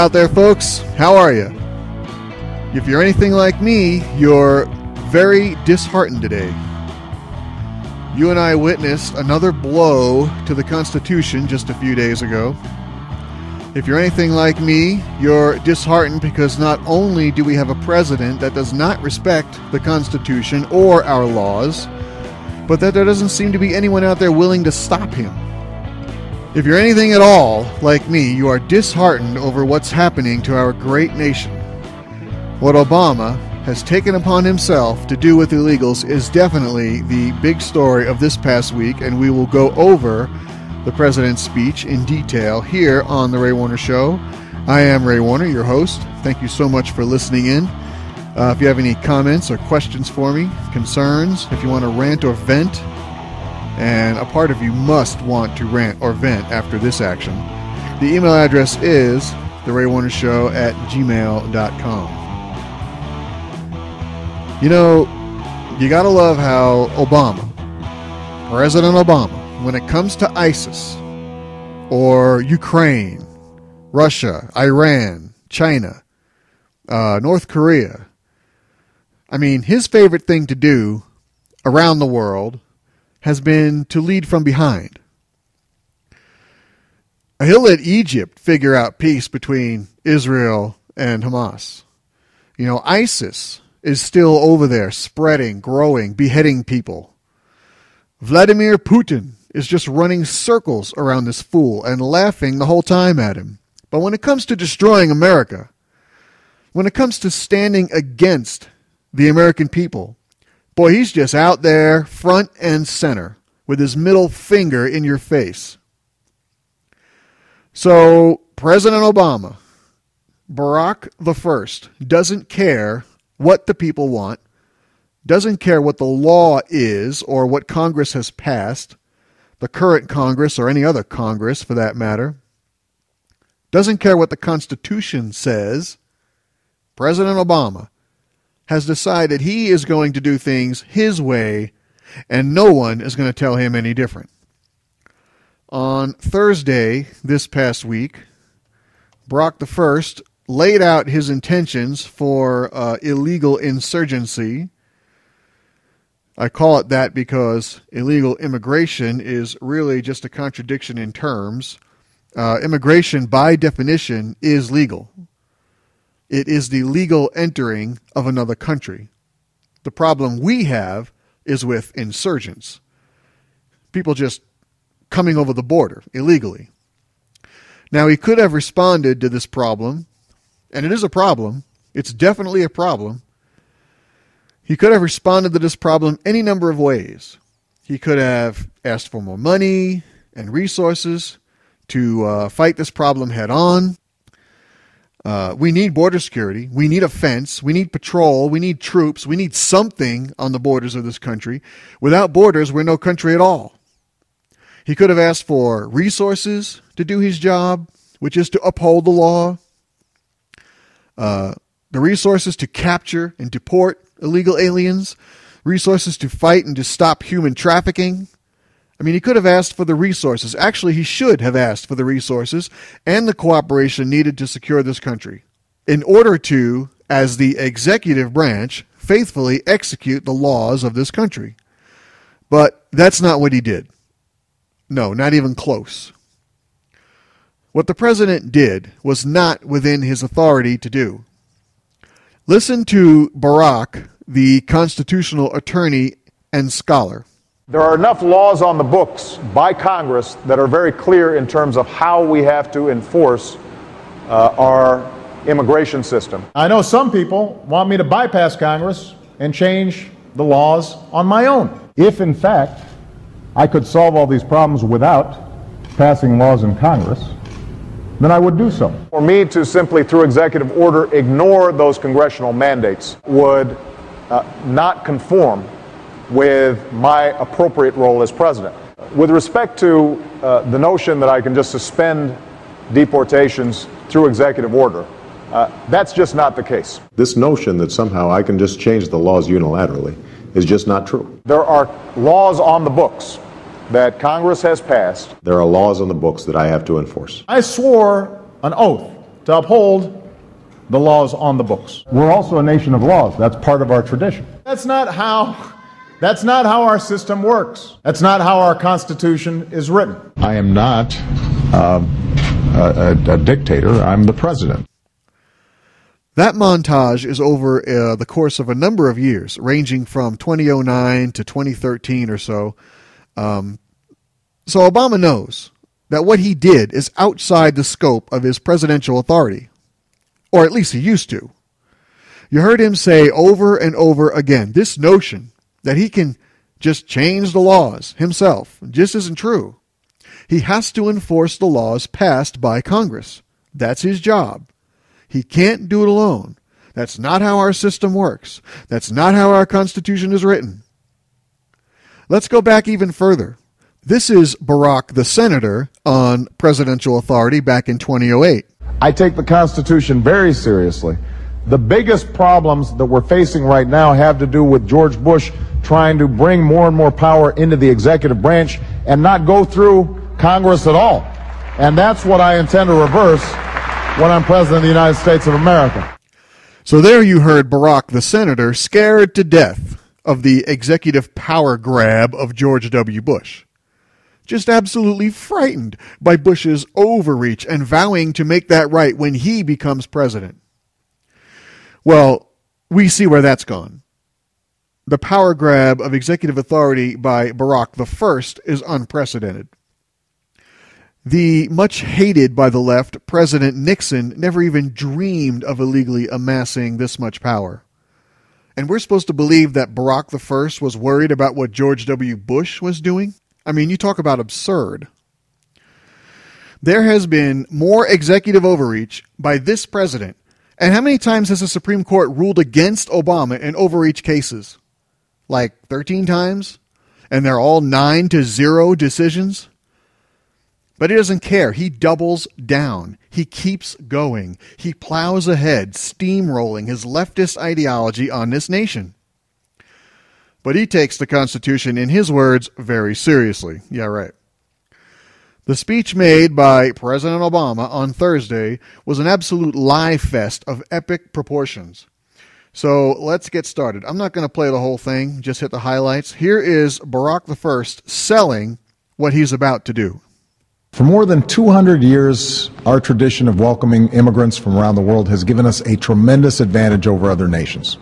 Out there, folks. How are you? If you're anything like me, you're very disheartened today. You and I witnessed another blow to the Constitution just a few days ago. If you're anything like me, you're disheartened because not only do we have a president that does not respect the Constitution or our laws, but that there doesn't seem to be anyone out there willing to stop him. If you're anything at all like me, you are disheartened over what's happening to our great nation. What Obama has taken upon himself to do with illegals is definitely the big story of this past week, and we will go over the president's speech in detail here on The Ray Warner Show. I am Ray Warner, your host. Thank you so much for listening in. Uh, if you have any comments or questions for me, concerns, if you want to rant or vent, and a part of you must want to rant or vent after this action, the email address is The Ray Warner Show at gmail.com. You know, you gotta love how Obama, President Obama, when it comes to ISIS or Ukraine, Russia, Iran, China, uh, North Korea, I mean, his favorite thing to do around the world has been to lead from behind. He'll let Egypt figure out peace between Israel and Hamas. You know, ISIS is still over there, spreading, growing, beheading people. Vladimir Putin is just running circles around this fool and laughing the whole time at him. But when it comes to destroying America, when it comes to standing against the American people, boy, he's just out there front and center with his middle finger in your face. So, President Obama, Barack the First, doesn't care what the people want, doesn't care what the law is or what Congress has passed, the current Congress or any other Congress for that matter, doesn't care what the Constitution says, President Obama has decided he is going to do things his way and no one is going to tell him any different. On Thursday this past week, Barack the First laid out his intentions for uh, illegal insurgency I call it that because illegal immigration is really just a contradiction in terms. Uh, immigration, by definition, is legal. It is the legal entering of another country. The problem we have is with insurgents. People just coming over the border illegally. Now, he could have responded to this problem, and it is a problem. It's definitely a problem he could have responded to this problem any number of ways. He could have asked for more money and resources to uh, fight this problem head on. Uh, we need border security. We need a fence. We need patrol. We need troops. We need something on the borders of this country. Without borders, we're no country at all. He could have asked for resources to do his job, which is to uphold the law, uh, the resources to capture and deport illegal aliens, resources to fight and to stop human trafficking. I mean, he could have asked for the resources. Actually, he should have asked for the resources and the cooperation needed to secure this country in order to, as the executive branch, faithfully execute the laws of this country. But that's not what he did. No, not even close. What the president did was not within his authority to do. Listen to Barack, the constitutional attorney and scholar. There are enough laws on the books by Congress that are very clear in terms of how we have to enforce uh, our immigration system. I know some people want me to bypass Congress and change the laws on my own. If, in fact, I could solve all these problems without passing laws in Congress, then I would do so. For me to simply, through executive order, ignore those congressional mandates would uh, not conform with my appropriate role as president. With respect to uh, the notion that I can just suspend deportations through executive order, uh, that's just not the case. This notion that somehow I can just change the laws unilaterally is just not true. There are laws on the books that Congress has passed. There are laws on the books that I have to enforce. I swore an oath to uphold the laws on the books. We're also a nation of laws. That's part of our tradition. That's not how that's not how our system works. That's not how our Constitution is written. I am not uh, a, a, a dictator. I'm the president. That montage is over uh, the course of a number of years, ranging from 2009 to 2013 or so. Um, so Obama knows that what he did is outside the scope of his presidential authority, or at least he used to. You heard him say over and over again this notion that he can just change the laws himself just isn't true. He has to enforce the laws passed by Congress. That's his job. He can't do it alone. That's not how our system works. That's not how our Constitution is written. Let's go back even further. This is Barack the Senator on presidential authority back in 2008. I take the Constitution very seriously. The biggest problems that we're facing right now have to do with George Bush trying to bring more and more power into the executive branch and not go through Congress at all. And that's what I intend to reverse when I'm President of the United States of America. So there you heard Barack the Senator scared to death of the executive power grab of George W. Bush. Just absolutely frightened by Bush's overreach and vowing to make that right when he becomes president. Well, we see where that's gone. The power grab of executive authority by Barack I is unprecedented. The much hated by the left President Nixon never even dreamed of illegally amassing this much power. And we're supposed to believe that Barack I was worried about what George W. Bush was doing? I mean, you talk about absurd. There has been more executive overreach by this president and how many times has the Supreme Court ruled against Obama in overreach cases? Like 13 times? And they're all 9 to 0 decisions? But he doesn't care. He doubles down. He keeps going. He plows ahead, steamrolling his leftist ideology on this nation. But he takes the Constitution, in his words, very seriously. Yeah, right. The speech made by President Obama on Thursday was an absolute lie fest of epic proportions. So let's get started. I'm not going to play the whole thing, just hit the highlights. Here is Barack I selling what he's about to do. For more than 200 years, our tradition of welcoming immigrants from around the world has given us a tremendous advantage over other nations.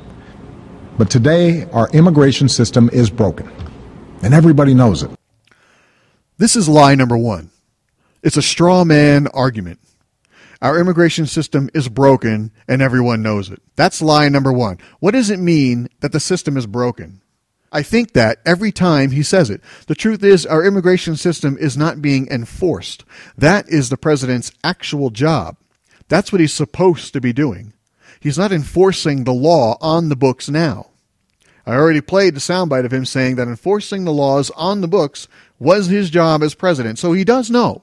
But today, our immigration system is broken, and everybody knows it. This is lie number one. It's a straw man argument. Our immigration system is broken and everyone knows it. That's lie number one. What does it mean that the system is broken? I think that every time he says it. The truth is, our immigration system is not being enforced. That is the president's actual job. That's what he's supposed to be doing. He's not enforcing the law on the books now. I already played the soundbite of him saying that enforcing the laws on the books was his job as president, so he does know.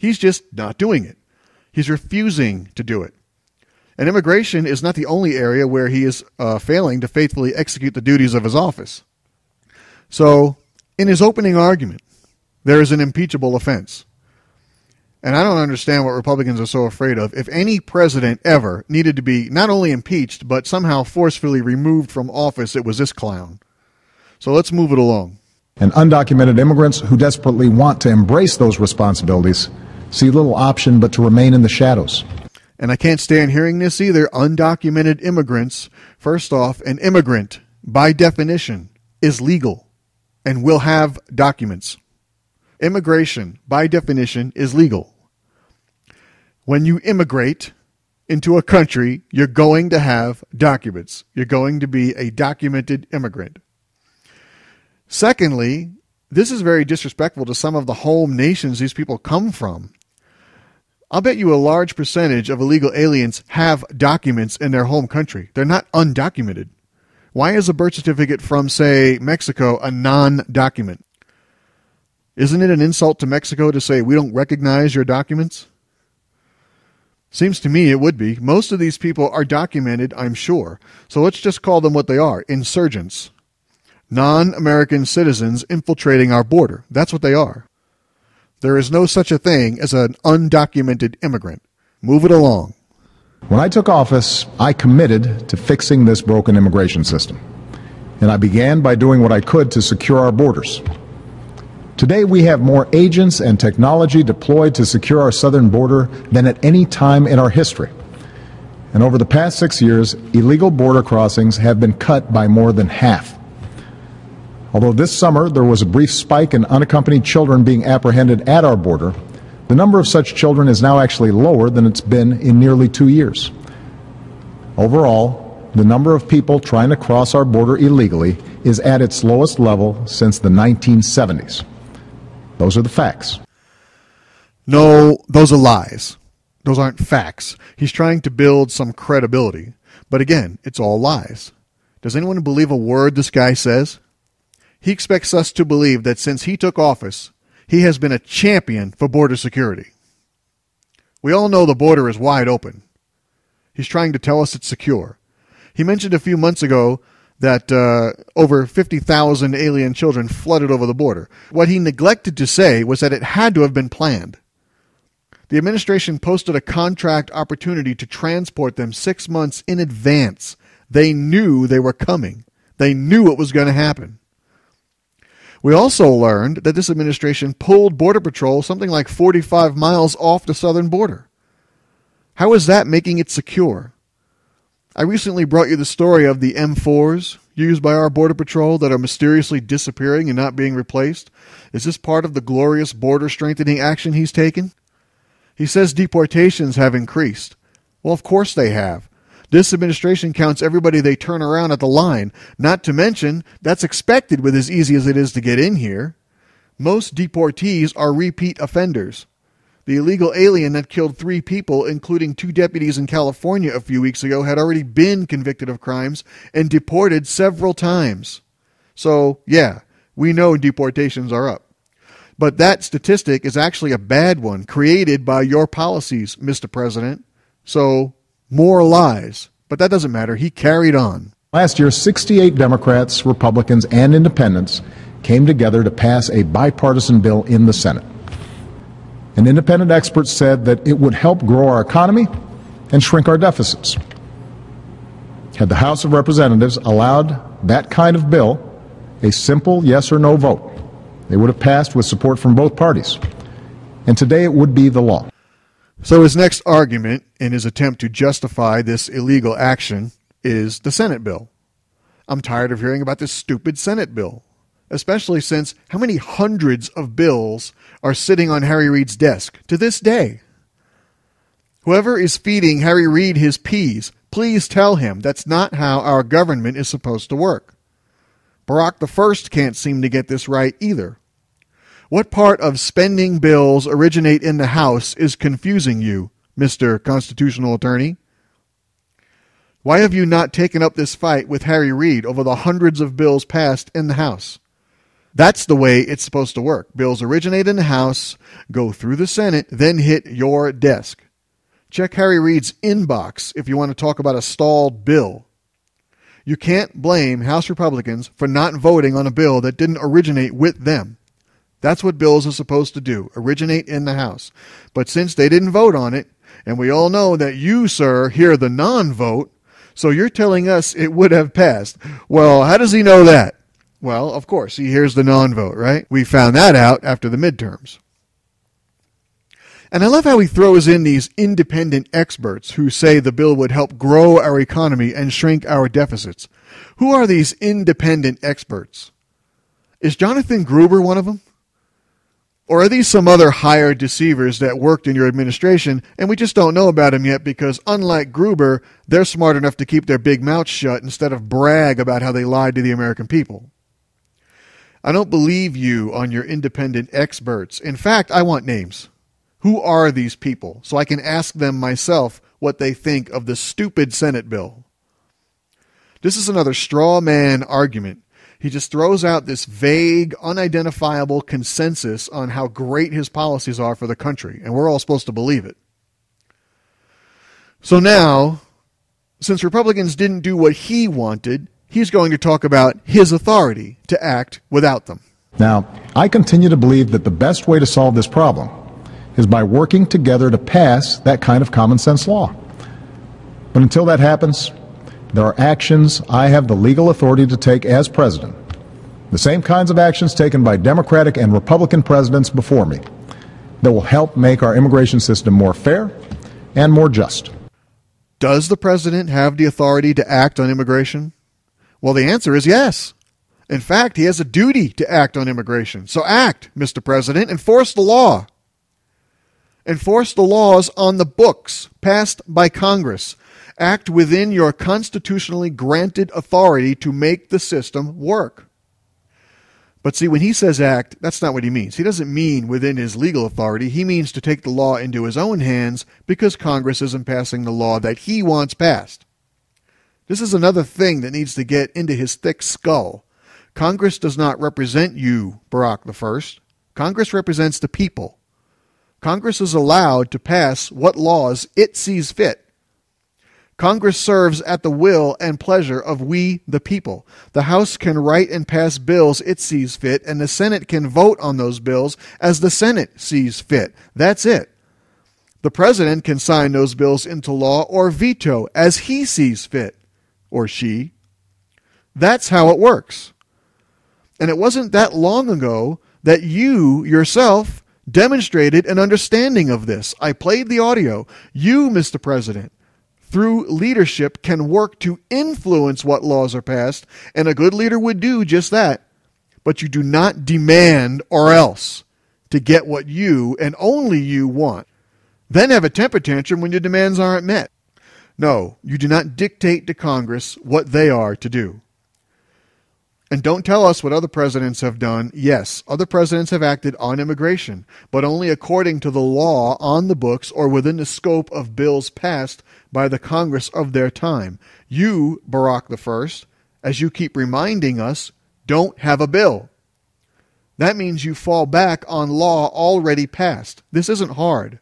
He's just not doing it. He's refusing to do it. And immigration is not the only area where he is uh, failing to faithfully execute the duties of his office. So, in his opening argument, there is an impeachable offense. And I don't understand what Republicans are so afraid of. If any president ever needed to be not only impeached, but somehow forcefully removed from office, it was this clown. So let's move it along. And undocumented immigrants who desperately want to embrace those responsibilities see little option but to remain in the shadows. And I can't stand hearing this either. Undocumented immigrants, first off, an immigrant, by definition, is legal and will have documents. Immigration, by definition, is legal. When you immigrate into a country, you're going to have documents. You're going to be a documented immigrant. Secondly, this is very disrespectful to some of the home nations these people come from. I'll bet you a large percentage of illegal aliens have documents in their home country. They're not undocumented. Why is a birth certificate from, say, Mexico a non document? Isn't it an insult to Mexico to say we don't recognize your documents? Seems to me it would be. Most of these people are documented, I'm sure. So let's just call them what they are insurgents. Non American citizens infiltrating our border. That's what they are. There is no such a thing as an undocumented immigrant. Move it along. When I took office, I committed to fixing this broken immigration system. And I began by doing what I could to secure our borders. Today, we have more agents and technology deployed to secure our southern border than at any time in our history. And over the past six years, illegal border crossings have been cut by more than half. Although this summer there was a brief spike in unaccompanied children being apprehended at our border, the number of such children is now actually lower than it's been in nearly two years. Overall, the number of people trying to cross our border illegally is at its lowest level since the 1970s. Those are the facts. No, those are lies. Those aren't facts. He's trying to build some credibility. But again, it's all lies. Does anyone believe a word this guy says? He expects us to believe that since he took office, he has been a champion for border security. We all know the border is wide open. He's trying to tell us it's secure. He mentioned a few months ago that uh, over 50,000 alien children flooded over the border. What he neglected to say was that it had to have been planned. The administration posted a contract opportunity to transport them six months in advance. They knew they were coming, they knew it was going to happen. We also learned that this administration pulled Border Patrol something like 45 miles off the southern border. How is that making it secure? I recently brought you the story of the M4s used by our Border Patrol that are mysteriously disappearing and not being replaced. Is this part of the glorious border strengthening action he's taken? He says deportations have increased. Well, of course they have. This administration counts everybody they turn around at the line, not to mention that's expected with as easy as it is to get in here. Most deportees are repeat offenders. The illegal alien that killed three people, including two deputies in California a few weeks ago, had already been convicted of crimes and deported several times. So, yeah, we know deportations are up. But that statistic is actually a bad one created by your policies, Mr. President. So more lies. But that doesn't matter. He carried on. Last year, 68 Democrats, Republicans, and independents came together to pass a bipartisan bill in the Senate. An independent expert said that it would help grow our economy and shrink our deficits. Had the House of Representatives allowed that kind of bill, a simple yes or no vote, they would have passed with support from both parties. And today it would be the law. So his next argument in his attempt to justify this illegal action is the Senate bill. I'm tired of hearing about this stupid Senate bill, especially since how many hundreds of bills are sitting on Harry Reid's desk to this day? Whoever is feeding Harry Reid his peas, please tell him that's not how our government is supposed to work. Barack the First can't seem to get this right either. What part of spending bills originate in the House is confusing you, Mr. Constitutional Attorney? Why have you not taken up this fight with Harry Reid over the hundreds of bills passed in the House? That's the way it's supposed to work. Bills originate in the House, go through the Senate, then hit your desk. Check Harry Reid's inbox if you want to talk about a stalled bill. You can't blame House Republicans for not voting on a bill that didn't originate with them. That's what bills are supposed to do originate in the House. But since they didn't vote on it, and we all know that you, sir, hear the non vote, so you're telling us it would have passed. Well, how does he know that? Well, of course, he hears the non vote, right? We found that out after the midterms. And I love how he throws in these independent experts who say the bill would help grow our economy and shrink our deficits. Who are these independent experts? Is Jonathan Gruber one of them? Or are these some other hired deceivers that worked in your administration and we just don't know about them yet because, unlike Gruber, they're smart enough to keep their big mouths shut instead of brag about how they lied to the American people? I don't believe you on your independent experts. In fact, I want names. Who are these people so I can ask them myself what they think of the stupid Senate bill? This is another straw man argument he just throws out this vague, unidentifiable consensus on how great his policies are for the country, and we're all supposed to believe it. So now, since Republicans didn't do what he wanted, he's going to talk about his authority to act without them. Now, I continue to believe that the best way to solve this problem is by working together to pass that kind of common sense law. But until that happens, there are actions I have the legal authority to take as president, the same kinds of actions taken by Democratic and Republican presidents before me, that will help make our immigration system more fair and more just. Does the president have the authority to act on immigration? Well, the answer is yes. In fact, he has a duty to act on immigration. So act, Mr. President. Enforce the law. Enforce the laws on the books passed by Congress. Act within your constitutionally granted authority to make the system work. But see, when he says act, that's not what he means. He doesn't mean within his legal authority. He means to take the law into his own hands because Congress isn't passing the law that he wants passed. This is another thing that needs to get into his thick skull. Congress does not represent you, Barack the First. Congress represents the people. Congress is allowed to pass what laws it sees fit. Congress serves at the will and pleasure of we, the people. The House can write and pass bills it sees fit, and the Senate can vote on those bills as the Senate sees fit. That's it. The President can sign those bills into law or veto as he sees fit, or she. That's how it works. And it wasn't that long ago that you yourself demonstrated an understanding of this. I played the audio. You, Mr. President, through leadership can work to influence what laws are passed, and a good leader would do just that. But you do not demand or else to get what you and only you want. Then have a temper tantrum when your demands aren't met. No, you do not dictate to Congress what they are to do. And don't tell us what other presidents have done. Yes, other presidents have acted on immigration, but only according to the law on the books or within the scope of bills passed by the Congress of their time. You, Barack the First, as you keep reminding us, don't have a bill. That means you fall back on law already passed. This isn't hard.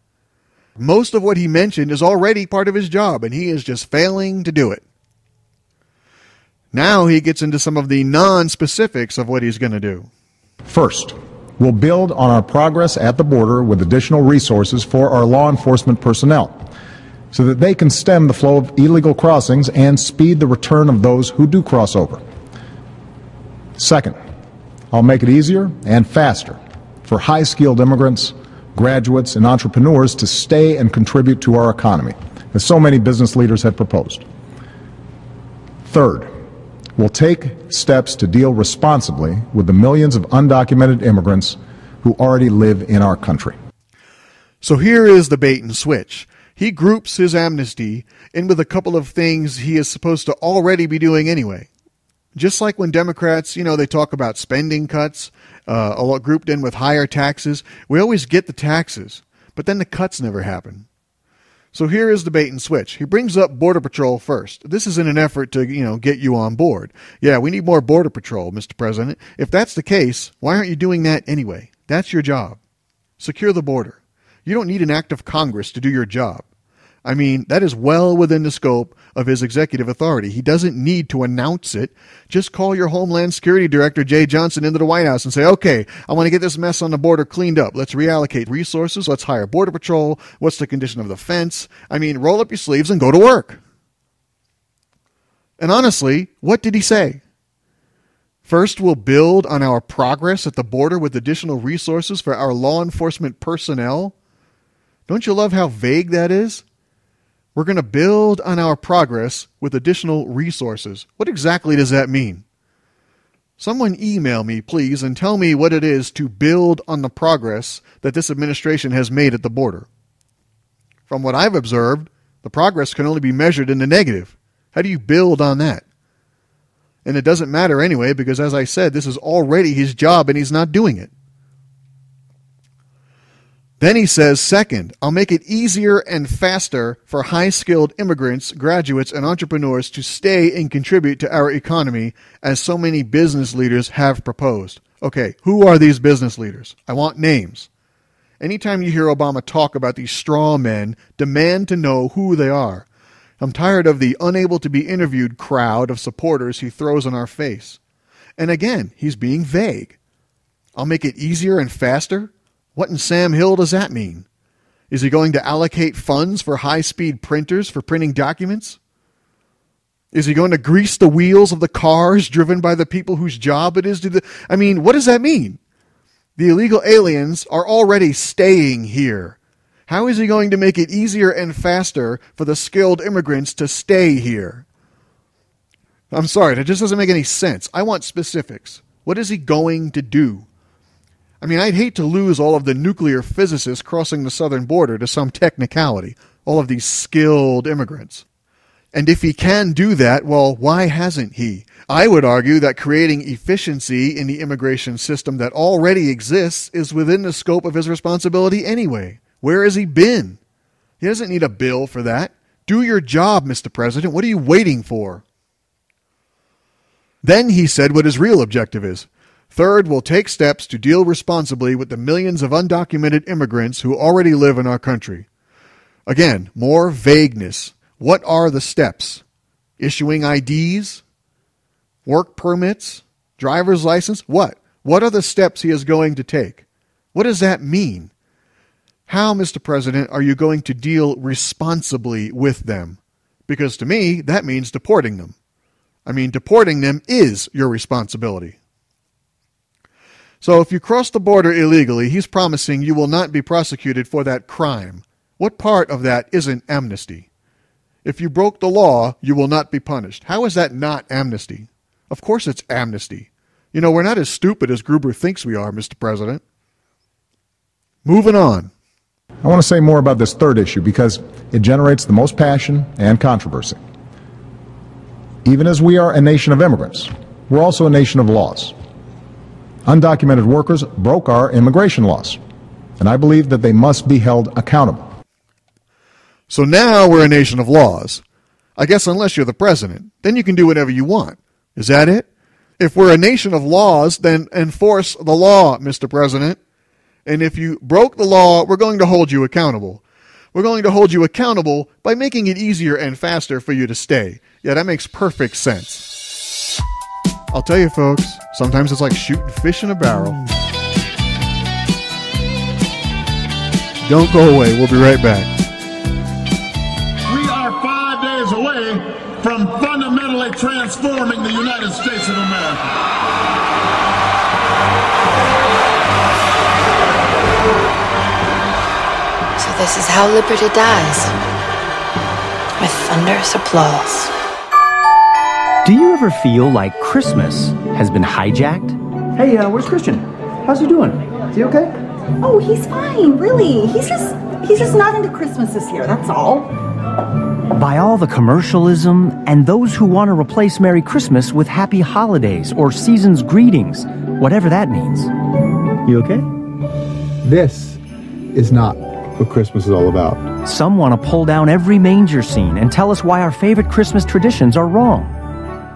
Most of what he mentioned is already part of his job, and he is just failing to do it. Now he gets into some of the non specifics of what he's going to do. First, we'll build on our progress at the border with additional resources for our law enforcement personnel so that they can stem the flow of illegal crossings and speed the return of those who do cross over. Second, I'll make it easier and faster for high skilled immigrants, graduates, and entrepreneurs to stay and contribute to our economy, as so many business leaders have proposed. Third, we'll take steps to deal responsibly with the millions of undocumented immigrants who already live in our country. So here is the bait and switch. He groups his amnesty in with a couple of things he is supposed to already be doing anyway. Just like when Democrats, you know, they talk about spending cuts, uh, a lot grouped in with higher taxes, we always get the taxes, but then the cuts never happen. So here is the bait and switch. He brings up Border Patrol first. This is in an effort to, you know, get you on board. Yeah, we need more Border Patrol, Mr. President. If that's the case, why aren't you doing that anyway? That's your job. Secure the border. You don't need an act of Congress to do your job. I mean, that is well within the scope of his executive authority. He doesn't need to announce it. Just call your Homeland Security Director, Jeh Johnson, into the White House and say, okay, I want to get this mess on the border cleaned up. Let's reallocate resources. Let's hire Border Patrol. What's the condition of the fence? I mean, roll up your sleeves and go to work. And honestly, what did he say? First, we'll build on our progress at the border with additional resources for our law enforcement personnel. Don't you love how vague that is? We're going to build on our progress with additional resources. What exactly does that mean? Someone email me, please, and tell me what it is to build on the progress that this administration has made at the border. From what I've observed, the progress can only be measured in the negative. How do you build on that? And it doesn't matter anyway, because as I said, this is already his job and he's not doing it. Then he says, second, I'll make it easier and faster for high skilled immigrants, graduates, and entrepreneurs to stay and contribute to our economy, as so many business leaders have proposed. Okay, who are these business leaders? I want names. Anytime you hear Obama talk about these straw men, demand to know who they are. I'm tired of the unable to be interviewed crowd of supporters he throws in our face. And again, he's being vague. I'll make it easier and faster? What in Sam Hill does that mean? Is he going to allocate funds for high speed printers for printing documents? Is he going to grease the wheels of the cars driven by the people whose job it is to do? I mean, what does that mean? The illegal aliens are already staying here. How is he going to make it easier and faster for the skilled immigrants to stay here? I'm sorry, that just doesn't make any sense. I want specifics. What is he going to do? I mean, I'd hate to lose all of the nuclear physicists crossing the southern border to some technicality, all of these skilled immigrants. And if he can do that, well, why hasn't he? I would argue that creating efficiency in the immigration system that already exists is within the scope of his responsibility anyway. Where has he been? He doesn't need a bill for that. Do your job, Mr. President. What are you waiting for? Then he said what his real objective is. Third, we'll take steps to deal responsibly with the millions of undocumented immigrants who already live in our country. Again, more vagueness. What are the steps? Issuing IDs? Work permits? Driver's license? What? What are the steps he is going to take? What does that mean? How, Mr. President, are you going to deal responsibly with them? Because to me, that means deporting them. I mean, deporting them is your responsibility. So if you cross the border illegally, he's promising you will not be prosecuted for that crime. What part of that isn't amnesty? If you broke the law, you will not be punished. How is that not amnesty? Of course it's amnesty. You know, we're not as stupid as Gruber thinks we are, Mr. President. Moving on. I want to say more about this third issue because it generates the most passion and controversy. Even as we are a nation of immigrants, we're also a nation of laws. Undocumented workers broke our immigration laws, and I believe that they must be held accountable. So now we're a nation of laws. I guess unless you're the president, then you can do whatever you want. Is that it? If we're a nation of laws, then enforce the law, Mr. President. And if you broke the law, we're going to hold you accountable. We're going to hold you accountable by making it easier and faster for you to stay. Yeah, that makes perfect sense. I'll tell you, folks, sometimes it's like shooting fish in a barrel. Don't go away. We'll be right back. We are five days away from fundamentally transforming the United States of America. So this is how liberty dies. With thunderous applause. Do you ever feel like Christmas has been hijacked? Hey, uh, where's Christian? How's he doing? Is he okay? Oh, he's fine, really. He's just he's just not into Christmas this year, that's all. By all the commercialism and those who want to replace Merry Christmas with Happy Holidays or Season's Greetings, whatever that means. You okay? This is not what Christmas is all about. Some want to pull down every manger scene and tell us why our favorite Christmas traditions are wrong.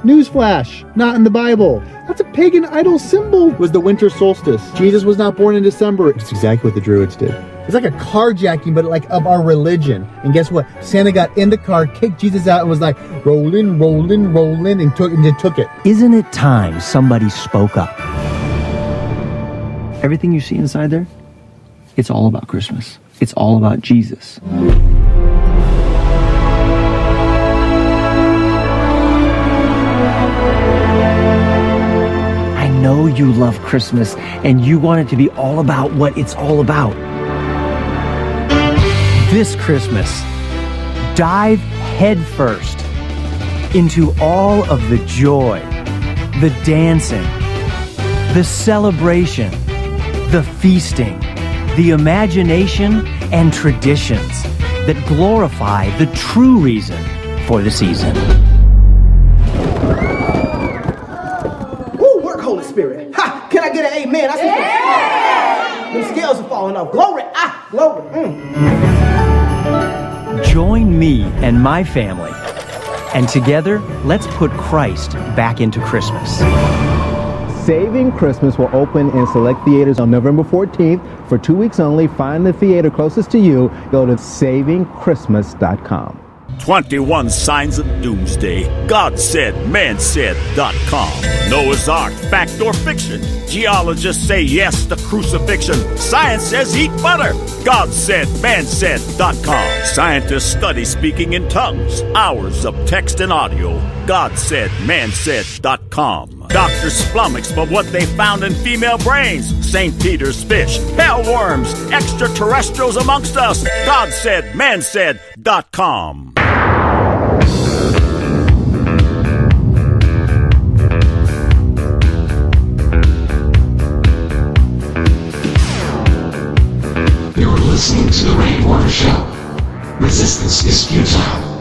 Newsflash, not in the Bible. That's a pagan idol symbol. Was the winter solstice. Jesus was not born in December. It's exactly what the Druids did. It's like a carjacking, but like of our religion. And guess what? Santa got in the car, kicked Jesus out, and was like, rolling, rolling, rolling, and took and took it. Isn't it time somebody spoke up? Everything you see inside there, it's all about Christmas. It's all about Jesus. Know you love Christmas and you want it to be all about what it's all about. This Christmas, dive headfirst into all of the joy, the dancing, the celebration, the feasting, the imagination and traditions that glorify the true reason for the season. Them scales are falling off. Glory. Ah, glory. Mm. Join me and my family, and together, let's put Christ back into Christmas. Saving Christmas will open in select theaters on November 14th for two weeks only. Find the theater closest to you. Go to savingchristmas.com. 21 Signs of Doomsday. God said, man said.com. Noah's Ark, fact or fiction. Geologists say yes to crucifixion. Science says eat butter. God said, man said.com. Scientists study speaking in tongues. Hours of text and audio. God said, man said.com. Doctors flummoxed by what they found in female brains. St. Peter's fish, hell worms, extraterrestrials amongst us. God said, man said.com. You're listening to The Ray Warner Show. Resistance is futile.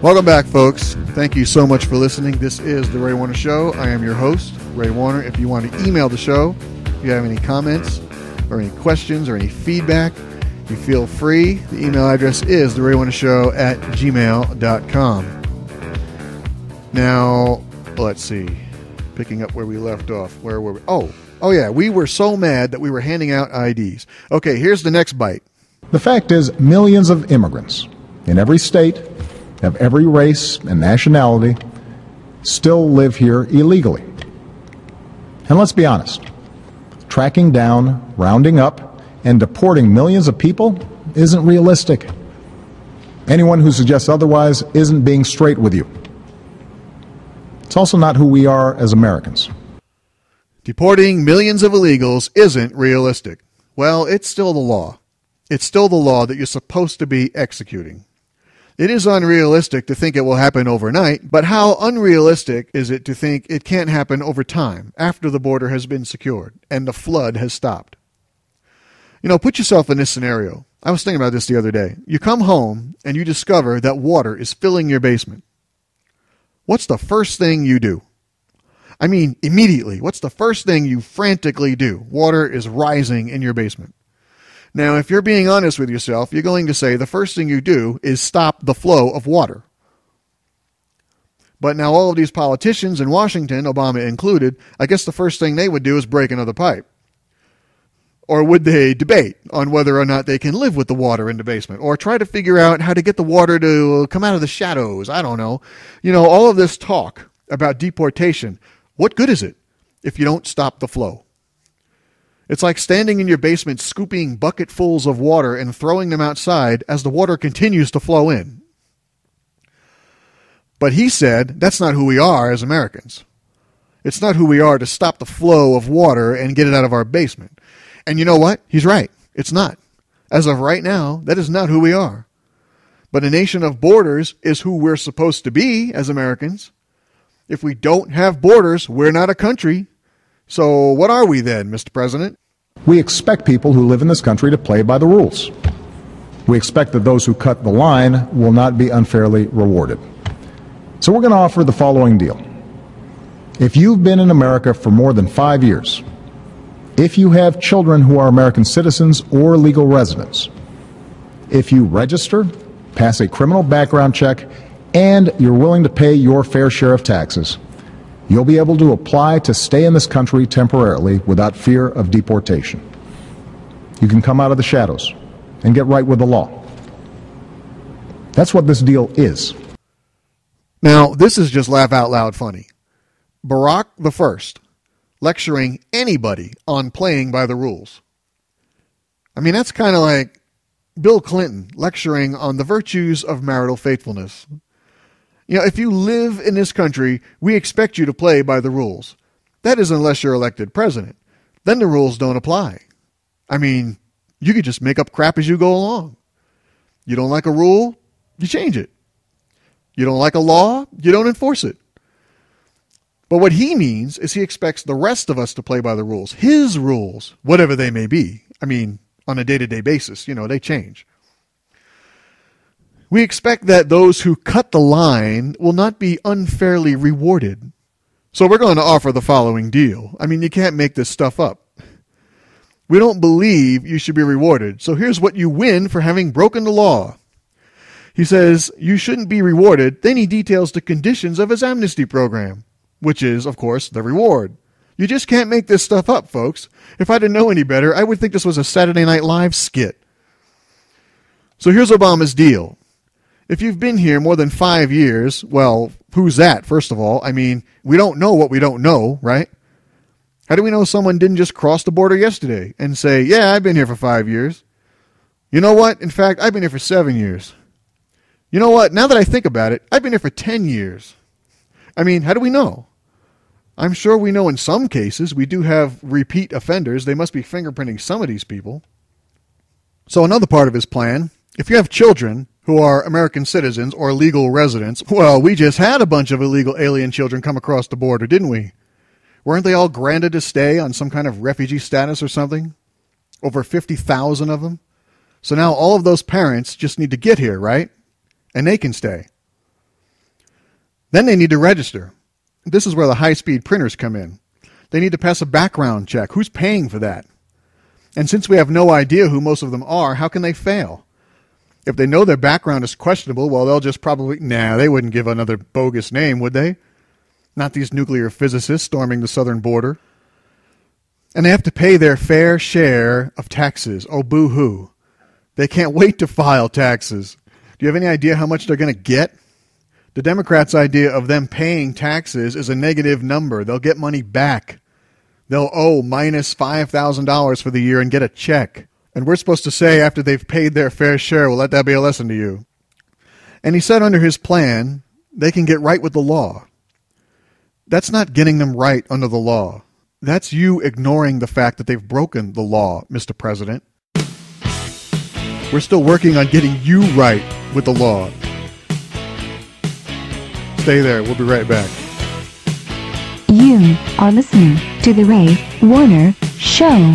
Welcome back, folks. Thank you so much for listening. This is The Ray Warner Show. I am your host, Ray Warner. If you want to email the show, if you have any comments or any questions or any feedback, you feel free. The email address is The Ray Warner Show at gmail.com. Now, let's see. Picking up where we left off. Where were we? Oh, oh yeah. We were so mad that we were handing out IDs. Okay, here's the next bite. The fact is, millions of immigrants in every state, of every race and nationality, still live here illegally. And let's be honest tracking down, rounding up, and deporting millions of people isn't realistic. Anyone who suggests otherwise isn't being straight with you. It's also not who we are as Americans. Deporting millions of illegals isn't realistic. Well, it's still the law. It's still the law that you're supposed to be executing. It is unrealistic to think it will happen overnight, but how unrealistic is it to think it can't happen over time, after the border has been secured and the flood has stopped? You know, put yourself in this scenario. I was thinking about this the other day. You come home and you discover that water is filling your basement. What's the first thing you do? I mean, immediately. What's the first thing you frantically do? Water is rising in your basement. Now, if you're being honest with yourself, you're going to say the first thing you do is stop the flow of water. But now, all of these politicians in Washington, Obama included, I guess the first thing they would do is break another pipe. Or would they debate on whether or not they can live with the water in the basement? Or try to figure out how to get the water to come out of the shadows? I don't know. You know, all of this talk about deportation, what good is it if you don't stop the flow? It's like standing in your basement scooping bucketfuls of water and throwing them outside as the water continues to flow in. But he said that's not who we are as Americans. It's not who we are to stop the flow of water and get it out of our basement. And you know what? He's right. It's not. As of right now, that is not who we are. But a nation of borders is who we're supposed to be as Americans. If we don't have borders, we're not a country. So, what are we then, Mr. President? We expect people who live in this country to play by the rules. We expect that those who cut the line will not be unfairly rewarded. So, we're going to offer the following deal. If you've been in America for more than five years, if you have children who are American citizens or legal residents, if you register, pass a criminal background check, and you're willing to pay your fair share of taxes, you'll be able to apply to stay in this country temporarily without fear of deportation. You can come out of the shadows and get right with the law. That's what this deal is. Now, this is just laugh out loud funny. Barack the First lecturing anybody on playing by the rules. I mean, that's kind of like Bill Clinton lecturing on the virtues of marital faithfulness. You know, if you live in this country, we expect you to play by the rules. That is, unless you're elected president. Then the rules don't apply. I mean, you could just make up crap as you go along. You don't like a rule, you change it. You don't like a law, you don't enforce it. But what he means is he expects the rest of us to play by the rules, his rules, whatever they may be. I mean, on a day to day basis, you know, they change. We expect that those who cut the line will not be unfairly rewarded. So we're going to offer the following deal. I mean, you can't make this stuff up. We don't believe you should be rewarded. So here's what you win for having broken the law. He says you shouldn't be rewarded. Then he details the conditions of his amnesty program, which is, of course, the reward. You just can't make this stuff up, folks. If I didn't know any better, I would think this was a Saturday Night Live skit. So here's Obama's deal. If you've been here more than five years, well, who's that, first of all? I mean, we don't know what we don't know, right? How do we know someone didn't just cross the border yesterday and say, yeah, I've been here for five years? You know what? In fact, I've been here for seven years. You know what? Now that I think about it, I've been here for 10 years. I mean, how do we know? I'm sure we know in some cases we do have repeat offenders. They must be fingerprinting some of these people. So, another part of his plan if you have children who are American citizens or legal residents, well, we just had a bunch of illegal alien children come across the border, didn't we? Weren't they all granted to stay on some kind of refugee status or something? Over 50,000 of them? So now all of those parents just need to get here, right? And they can stay. Then they need to register. This is where the high speed printers come in. They need to pass a background check. Who's paying for that? And since we have no idea who most of them are, how can they fail? If they know their background is questionable, well, they'll just probably, nah, they wouldn't give another bogus name, would they? Not these nuclear physicists storming the southern border. And they have to pay their fair share of taxes. Oh, boo hoo. They can't wait to file taxes. Do you have any idea how much they're going to get? The Democrats' idea of them paying taxes is a negative number. They'll get money back. They'll owe minus $5,000 for the year and get a check. And we're supposed to say after they've paid their fair share, well, let that be a lesson to you. And he said under his plan, they can get right with the law. That's not getting them right under the law. That's you ignoring the fact that they've broken the law, Mr. President. We're still working on getting you right with the law. Stay there. We'll be right back. You are listening to The Ray Warner Show.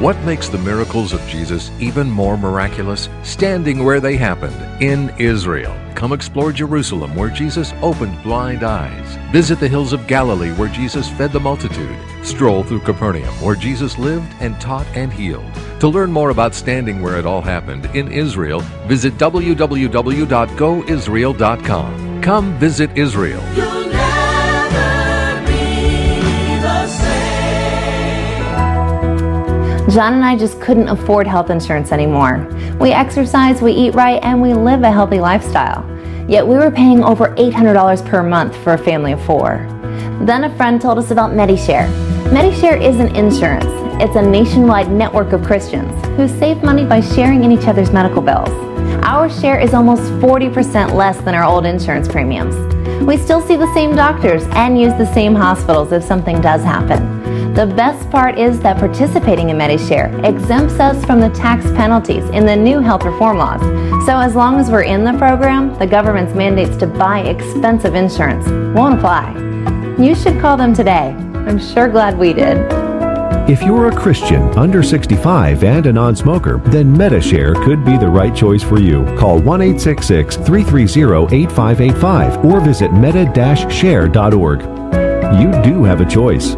What makes the miracles of Jesus even more miraculous? Standing where they happened, in Israel. Come explore Jerusalem, where Jesus opened blind eyes. Visit the hills of Galilee, where Jesus fed the multitude. Stroll through Capernaum, where Jesus lived and taught and healed. To learn more about standing where it all happened in Israel, visit www.goisrael.com. Come visit Israel. You'll never be. John and I just couldn't afford health insurance anymore. We exercise, we eat right, and we live a healthy lifestyle. Yet we were paying over $800 per month for a family of four. Then a friend told us about MediShare. MediShare isn't insurance, it's a nationwide network of Christians who save money by sharing in each other's medical bills. Our share is almost 40% less than our old insurance premiums. We still see the same doctors and use the same hospitals if something does happen. The best part is that participating in MediShare exempts us from the tax penalties in the new health reform laws. So as long as we're in the program, the government's mandates to buy expensive insurance won't apply. You should call them today. I'm sure glad we did. If you're a Christian under 65 and a non smoker, then MediShare could be the right choice for you. Call 1 330 8585 or visit meta share.org. You do have a choice.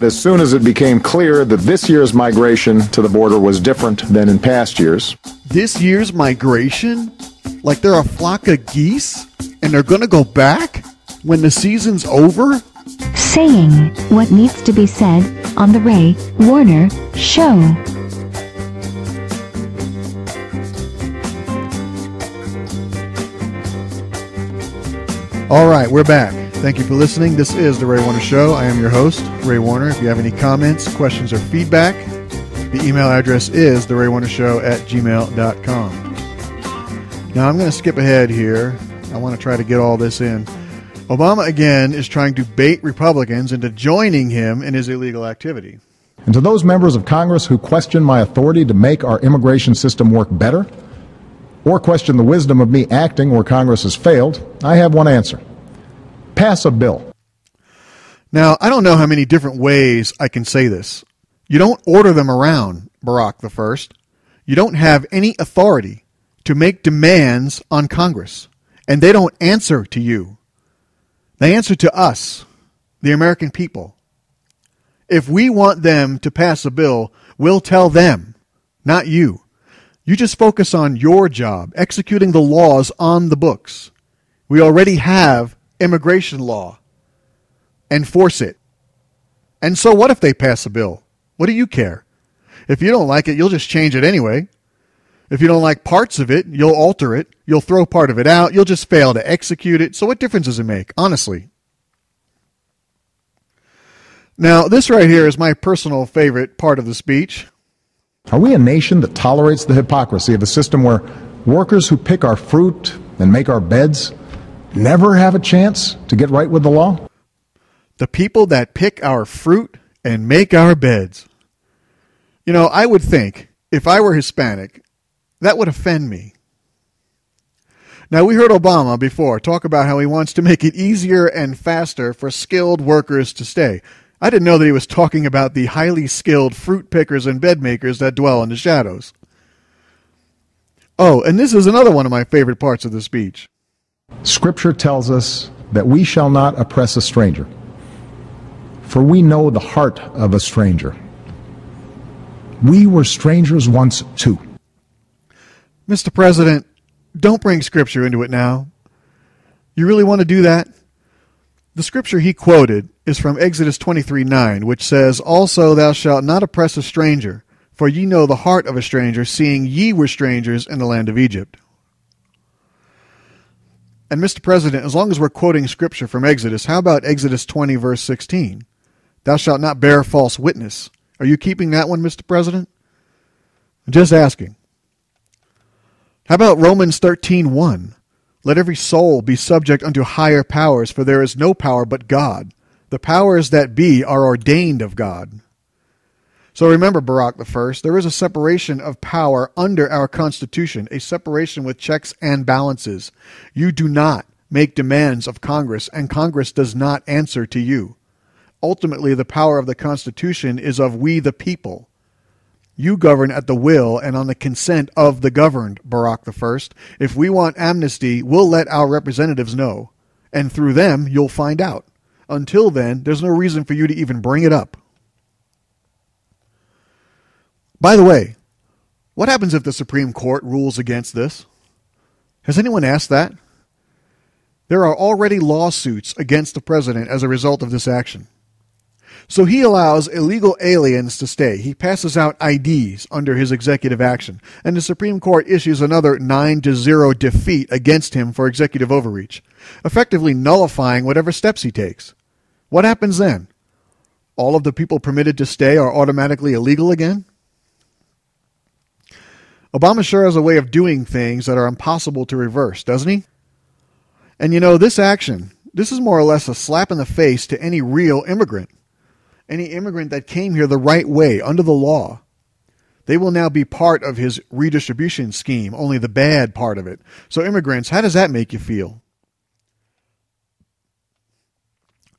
As soon as it became clear that this year's migration to the border was different than in past years, This year's migration? Like they're a flock of geese and they're going to go back when the season's over? Saying what needs to be said on The Ray Warner Show. All right, we're back. Thank you for listening. This is The Ray Warner Show. I am your host, Ray Warner. If you have any comments, questions, or feedback, the email address is theraywarnershow at gmail.com. Now, I'm going to skip ahead here. I want to try to get all this in. Obama, again, is trying to bait Republicans into joining him in his illegal activity. and to those members of Congress who question my authority to make our immigration system work better, or question the wisdom of me acting where Congress has failed, I have one answer. Pass a bill. Now, I don't know how many different ways I can say this. You don't order them around, Barack the First. You don't have any authority to make demands on Congress, and they don't answer to you. They answer to us, the American people. If we want them to pass a bill, we'll tell them, not you. You just focus on your job, executing the laws on the books. We already have immigration law. Enforce it. And so what if they pass a bill? What do you care? If you don't like it, you'll just change it anyway. If you don't like parts of it, you'll alter it. You'll throw part of it out. You'll just fail to execute it. So what difference does it make, honestly? Now, this right here is my personal favorite part of the speech. Are we a nation that tolerates the hypocrisy of a system where workers who pick our fruit and make our beds never have a chance to get right with the law? The people that pick our fruit and make our beds. You know, I would think if I were Hispanic, that would offend me. Now, we heard Obama before talk about how he wants to make it easier and faster for skilled workers to stay. I didn't know that he was talking about the highly skilled fruit pickers and bed makers that dwell in the shadows. Oh, and this is another one of my favorite parts of the speech. Scripture tells us that we shall not oppress a stranger, for we know the heart of a stranger. We were strangers once too. Mr. President, don't bring Scripture into it now. You really want to do that? The scripture he quoted is from Exodus 23 9, which says, Also thou shalt not oppress a stranger, for ye know the heart of a stranger, seeing ye were strangers in the land of Egypt. And, Mr. President, as long as we're quoting scripture from Exodus, how about Exodus 20, verse 16? Thou shalt not bear false witness. Are you keeping that one, Mr. President? I'm just asking. How about Romans 13, 1? Let every soul be subject unto higher powers, for there is no power but God. The powers that be are ordained of God. So remember, Barack the First, there is a separation of power under our Constitution, a separation with checks and balances. You do not make demands of Congress, and Congress does not answer to you. Ultimately, the power of the Constitution is of we the people. You govern at the will and on the consent of the governed, Barack the First. If we want amnesty, we'll let our representatives know, and through them, you'll find out. Until then, there's no reason for you to even bring it up. By the way, what happens if the Supreme Court rules against this? Has anyone asked that? There are already lawsuits against the president as a result of this action. So he allows illegal aliens to stay. He passes out IDs under his executive action, and the Supreme Court issues another 9 to 0 defeat against him for executive overreach, effectively nullifying whatever steps he takes. What happens then? All of the people permitted to stay are automatically illegal again? Obama sure has a way of doing things that are impossible to reverse, doesn't he? And you know, this action, this is more or less a slap in the face to any real immigrant. Any immigrant that came here the right way, under the law. They will now be part of his redistribution scheme, only the bad part of it. So, immigrants, how does that make you feel?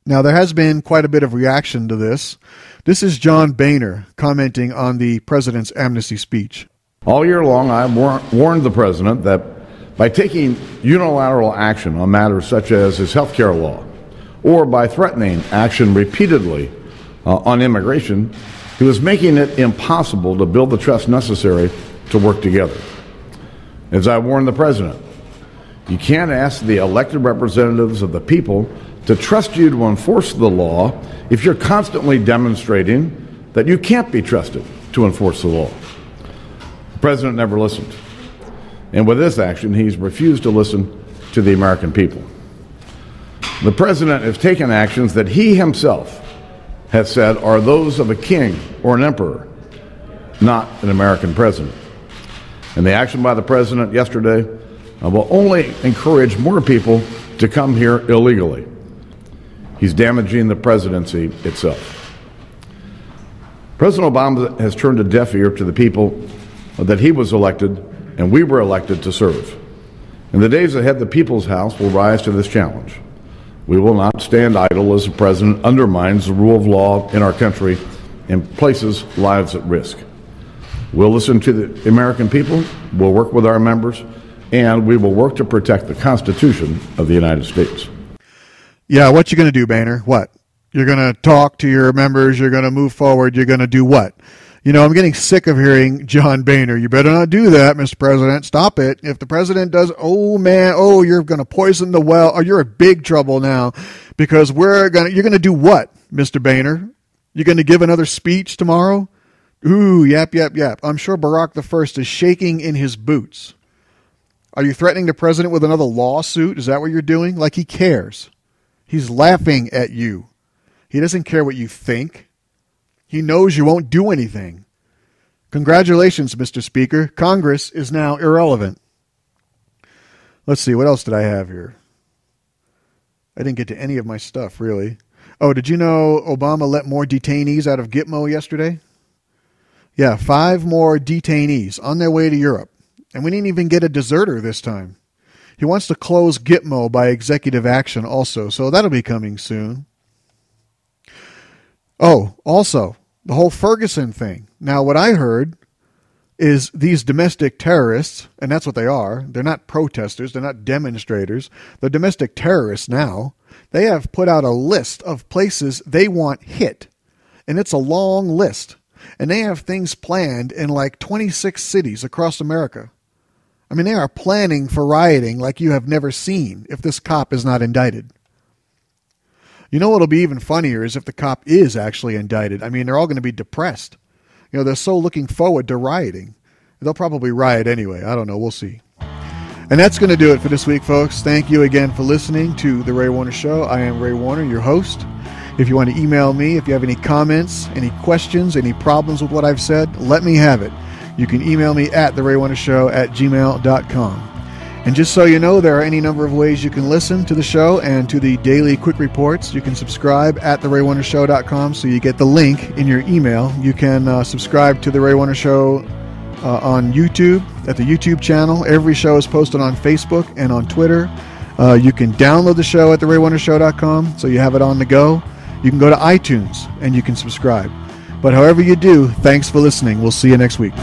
Now, there has been quite a bit of reaction to this. This is John Boehner commenting on the president's amnesty speech. All year long, I've war- warned the president that by taking unilateral action on matters such as his health care law, or by threatening action repeatedly uh, on immigration, he was making it impossible to build the trust necessary to work together. As I warned the president, you can't ask the elected representatives of the people to trust you to enforce the law if you're constantly demonstrating that you can't be trusted to enforce the law. The president never listened. And with this action, he's refused to listen to the American people. The president has taken actions that he himself has said are those of a king or an emperor, not an American president. And the action by the president yesterday uh, will only encourage more people to come here illegally. He's damaging the presidency itself. President Obama has turned a deaf ear to the people that he was elected and we were elected to serve. In the days ahead, the People's House will rise to this challenge. We will not stand idle as the president undermines the rule of law in our country and places lives at risk. We'll listen to the American people, we'll work with our members, and we will work to protect the Constitution of the United States. Yeah, what you going to do, Boehner? What? You're going to talk to your members, you're going to move forward, you're going to do what? You know, I'm getting sick of hearing John Boehner. You better not do that, Mr. President. Stop it. If the president does, oh man, oh, you're going to poison the well, or you're in big trouble now because we're going to, you're going to do what, Mr. Boehner? You're going to give another speech tomorrow? Ooh, yap, yap, yap. I'm sure Barack the First is shaking in his boots. Are you threatening the president with another lawsuit? Is that what you're doing? Like he cares. He's laughing at you. He doesn't care what you think. He knows you won't do anything. Congratulations, Mr. Speaker. Congress is now irrelevant. Let's see, what else did I have here? I didn't get to any of my stuff, really. Oh, did you know Obama let more detainees out of Gitmo yesterday? Yeah, five more detainees on their way to Europe. And we didn't even get a deserter this time. He wants to close Gitmo by executive action also, so that'll be coming soon. Oh, also, the whole Ferguson thing. Now, what I heard is these domestic terrorists, and that's what they are. They're not protesters, they're not demonstrators. They're domestic terrorists now. They have put out a list of places they want hit, and it's a long list. And they have things planned in like 26 cities across America. I mean, they are planning for rioting like you have never seen if this cop is not indicted. You know what'll be even funnier is if the cop is actually indicted. I mean, they're all going to be depressed. You know, they're so looking forward to rioting. They'll probably riot anyway. I don't know. We'll see. And that's going to do it for this week, folks. Thank you again for listening to The Ray Warner Show. I am Ray Warner, your host. If you want to email me, if you have any comments, any questions, any problems with what I've said, let me have it. You can email me at The Ray Warner Show at gmail.com. And just so you know, there are any number of ways you can listen to the show and to the daily quick reports. You can subscribe at theraywarnershow.com so you get the link in your email. You can uh, subscribe to The Ray Warner Show uh, on YouTube, at the YouTube channel. Every show is posted on Facebook and on Twitter. Uh, you can download the show at theraywarnershow.com so you have it on the go. You can go to iTunes and you can subscribe. But however you do, thanks for listening. We'll see you next week.